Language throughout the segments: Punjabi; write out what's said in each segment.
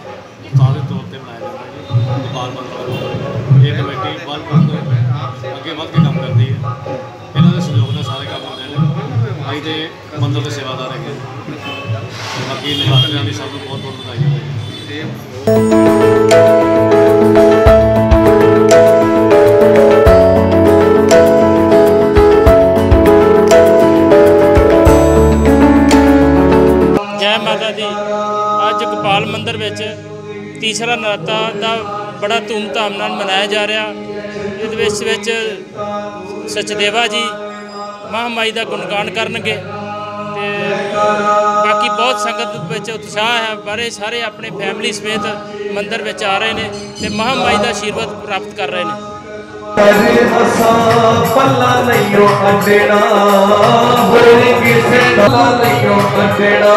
ਉਤਸ਼ਾਹ ਦੇ ਤੌਰ ਤੇ ਮਨਾਇਆ ਜਾਂਦਾ ਜੀ। ਗੋਪਾਲ ਮੰਦਰ ਇਹ ਕਮੇਟੀ ਬਲ ਤੋਂ ਅੱਗੇ ਵੱਧ ਕੇ ਕੰਮ ਕਰਦੀ ਹੈ। ਇਹਨਾਂ ਦੇ ਸਹਿਯੋਗ ਨਾਲ ਸਾਰੇ ਕੰਮ ਹੁੰਦੇ ਨੇ। ਅੱਜ ਦੇ ਮੰਦਰ ਦੇ ਸੇਵਾਦਾਰ ਹੈਗੇ ਬਾਕੀ ਨਿਵਾਸੀਆਂ ਦੀ ਸਭ ਨੂੰ ਬਹੁਤ ਬਹੁਤ ਵਧਾਈ ਹੋਵੇ ਅੱਜ ਗੋਪਾਲ ਮੰਦਿਰ ਵਿੱਚ ਤੀਸਰਾ ਨਰਾਤਾ ਦਾ ਬੜਾ ਧੂਮਧਾਮ ਨਾਲ ਮਨਾਇਆ ਜਾ ਰਿਹਾ। ਇਹਦੇ ਵਿੱਚ ਵਿੱਚ ਸਚਦੇਵਾ ਜੀ, ਮਹਾਮਾਈ ਦਾ ਗੁਣਗਾਨ ਕਰਨਗੇ ਤੇ ਬਾਕੀ ਬਹੁਤ ਸੰਗਤ ਵਿੱਚ ਉਤਸ਼ਾਹ ਹੈ। ਬਾਰੇ ਸਾਰੇ ਆਪਣੇ ਫੈਮਿਲੀ ਸਮੇਤ ਮੰਦਿਰ ਵਿੱਚ ਆ ਰਹੇ ਨੇ ਤੇ ਮਹਾਮਾਈ ਦਾ ਆਸ਼ੀਰਵਾਦ ਪ੍ਰਾਪਤ ਕਰ ਰਹੇ ਨੇ। ਕਰੇ ਅਸਾਂ ਪੱਲਾ ਨਹੀਂਓ ਅੱਡਣਾ ਹੋਰ ਕਿਸੇ ਦਾ ਨਹੀਂਓ ਅੱਡਣਾ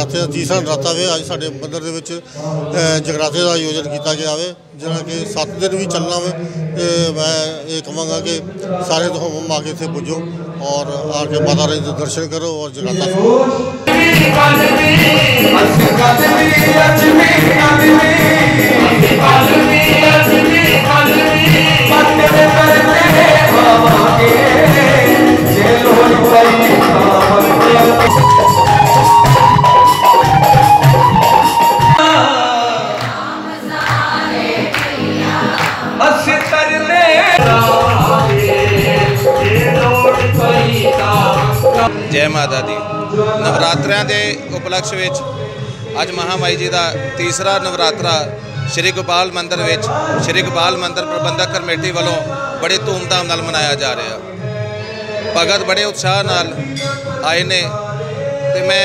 ਆਪਣਾ ਦਾ ਤੀਸਰਾ ਨਰਾਤਾ ਵੇ ਅੱਜ ਸਾਡੇ ਮੰਦਰ ਦੇ ਵਿੱਚ ਜਗਰਾਤੇ ਦਾ ਆਯੋਜਨ ਕੀਤਾ ਗਿਆ ਵੇ, ਜਿਹੜਾ ਕਿ 7 ਦਿਨ ਵੀ ਚੱਲਣਾ ਵੇ, ਤੇ ਮੈਂ ਇਹ ਕਹਾਂਗਾ ਕਿ ਸਾਰੇ ਤੋਂ ਹੁਮ ਆ ਕੇ ਇੱਥੇ ਪੁੱਜੋ ਔਰ ਆ ਕੇ ਮਾਤਾ ਰਾਣੀ ਦੇ ਦਰਸ਼ਨ ਕਰੋ ਔਰ ਜਗਰਾਤਾ ਜੈ ਮਾਤਾ ਦੀ। ਨਵਰਾਤਰਿਆਂ ਦੇ ਉਪਲਕਸ਼ ਵਿੱਚ ਅੱਜ ਮਹਾਮਾਈ ਜੀ ਦਾ ਤੀਸਰਾ ਨਵਰਾਤਰਾ ਸ਼੍ਰੀ ਗੋਪਾਲ ਮੰਦਿਰ ਵਿੱਚ ਸ਼੍ਰੀ ਗੋਪਾਲ ਮੰਦਿਰ ਪ੍ਰਬੰਧਕ ਕਮੇਟੀ ਵੱਲੋਂ ਬੜੇ ਧੂਮਧਾਮ ਨਾਲ ਮਨਾਇਆ ਜਾ ਰਿਹਾ। ਭਗਤ ਬੜੇ ਉਤਸ਼ਾਹ ਨਾਲ ਆਏ ਨੇ ਤੇ ਮੈਂ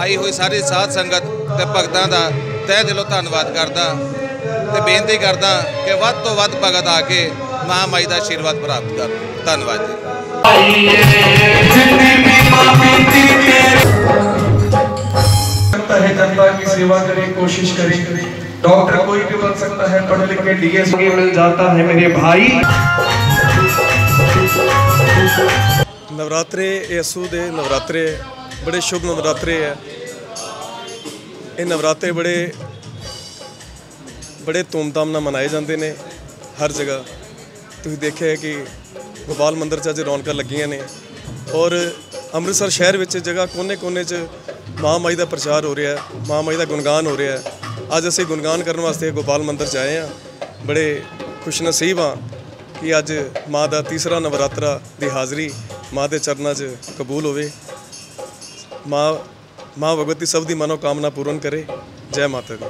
ਆਈ ਹੋਈ ਸਾਰੀ ਸਾਧ ਸੰਗਤ ਤੇ ਭਗਤਾਂ ਦਾ ਤਹਿ ਦਿਲੋਂ ਧੰਨਵਾਦ ਕਰਦਾ ਤੇ ਬੇਨਤੀ ਕਰਦਾ ਕਿ ਵੱਧ ਤੋਂ ਵੱਧ ਭਗਤ ਆ ਕੇ ਮਹਾਮਾਈ ਦਾ ਆਸ਼ੀਰਵਾਦ ਪ੍ਰਾਪਤ ਕਰ ਧੰਨਵਾਦ ਜੀ। जितनी भी माफी थी तेरे सकता है जनता की सेवा करे कोशिश करे डॉक्टर कोई भी बन सकता है पढ़ लिख के डीएस मिल जाता है मेरे भाई ਨਵਰਾਤਰੇ ਯਿਸੂ ਦੇ ਨਵਰਾਤਰੇ ਬੜੇ ਸ਼ੁਭ ਨਵਰਾਤਰੇ ਹੈ ਇਹ ਨਵਰਾਤਰੇ ਬੜੇ ਬੜੇ ਧੂਮਧਾਮ ਨਾਲ ਮਨਾਏ ਜਾਂਦੇ ਨੇ ਹਰ ਜਗ੍ਹਾ ਤੁਸੀਂ ਦੇਖਿਆ ਹੈ ਕਿ ਗੋਪਾਲ ਮੰਦਿਰ 'ਚ ਅੱਜ ਰੌਣਕਾਂ ਲੱਗੀਆਂ ਨੇ ਔਰ ਅੰਮ੍ਰਿਤਸਰ ਸ਼ਹਿਰ ਵਿੱਚ ਜਗ੍ਹਾ ਕੋਨੇ-ਕੋਨੇ 'ਚ ਮਾਂ ਮਾਈ ਦਾ ਪ੍ਰਚਾਰ ਹੋ ਰਿਹਾ ਹੈ ਮਾਈ ਦਾ ਗੁਣਗਾਨ ਹੋ ਰਿਹਾ ਹੈ। ਅੱਜ ਅਸੀਂ ਗੁਣਗਾਨ ਕਰਨ ਵਾਸਤੇ ਗੋਪਾਲ ਮੰਦਿਰ 'ਚ ਆਏ ਹਾਂ। ਬੜੇ ਖੁਸ਼ਨਸੀਬ ਹਾਂ ਕਿ ਅੱਜ ਮਾਂ ਦਾ ਤੀਸਰਾ ਨਵਰਾਤਰਾ ਦੀ ਹਾਜ਼ਰੀ ਮਾਂ ਦੇ ਚਰਨਾਂ 'ਚ ਕਬੂਲ ਹੋਵੇ। ਮਾਂ ਮਾਂ ਭਗਵਤੀ ਸਭ ਦੀ ਮਨੋਕਾਮਨਾ ਪੂਰਨ ਕਰੇ। ਜੈ ਮਾਤਾ ਦੀ।